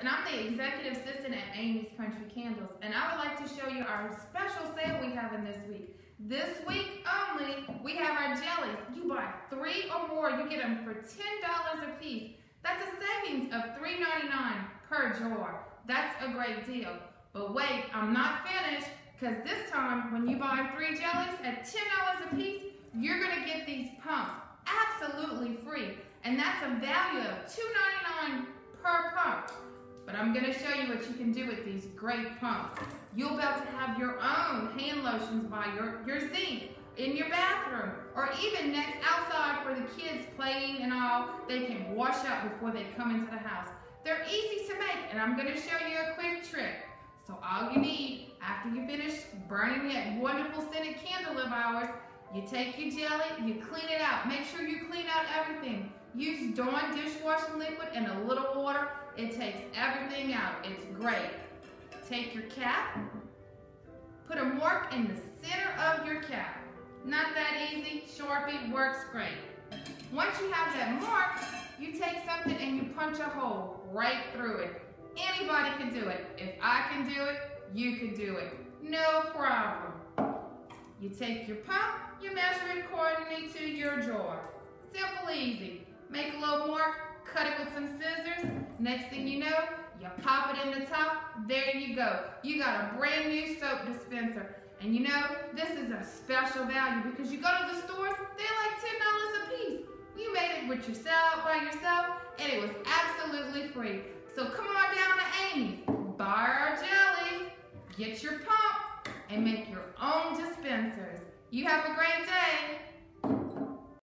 and I'm the executive assistant at Amy's Country Candles, and I would like to show you our special sale we have in this week. This week only, we have our jellies. You buy three or more, you get them for $10 a piece. That's a savings of $3.99 per jar. That's a great deal. But wait, I'm not finished, because this time, when you buy three jellies at $10 a piece, you're gonna get these pumps absolutely free. And that's a value of $2.99 per pump. I'm gonna show you what you can do with these great pumps. You'll be able to have your own hand lotions by your, your sink, in your bathroom, or even next outside for the kids playing and all, they can wash up before they come into the house. They're easy to make, and I'm gonna show you a quick trick. So all you need, after you finish burning that wonderful scented candle of ours, you take your jelly, you clean it out. Make sure you clean out everything. Use Dawn dishwashing liquid and a little water. It takes everything out. It's great. Take your cap, put a mark in the center of your cap. Not that easy. Sharpie works great. Once you have that mark, you take something and you punch a hole right through it. Anybody can do it. If I can do it, you can do it. No problem. You take your pump, you measure it accordingly to your jar. Simple, easy. Make a little mark, cut it with some scissors. Next thing you know, you pop it in the top. There you go. You got a brand new soap dispenser. And you know, this is a special value because you go to the stores, they're like $10 a piece. You made it with yourself, by yourself, and it was absolutely free. So come on down to Amy's, buy our jellies, get your pump, and make your own dispensers. You have a great day.